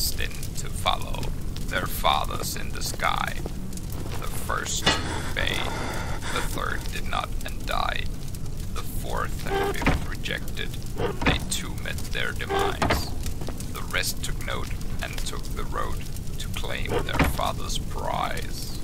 Destined to follow their fathers in the sky. The first two obeyed, the third did not and died. The fourth and fifth rejected, they too met their demise. The rest took note and took the road to claim their father's prize.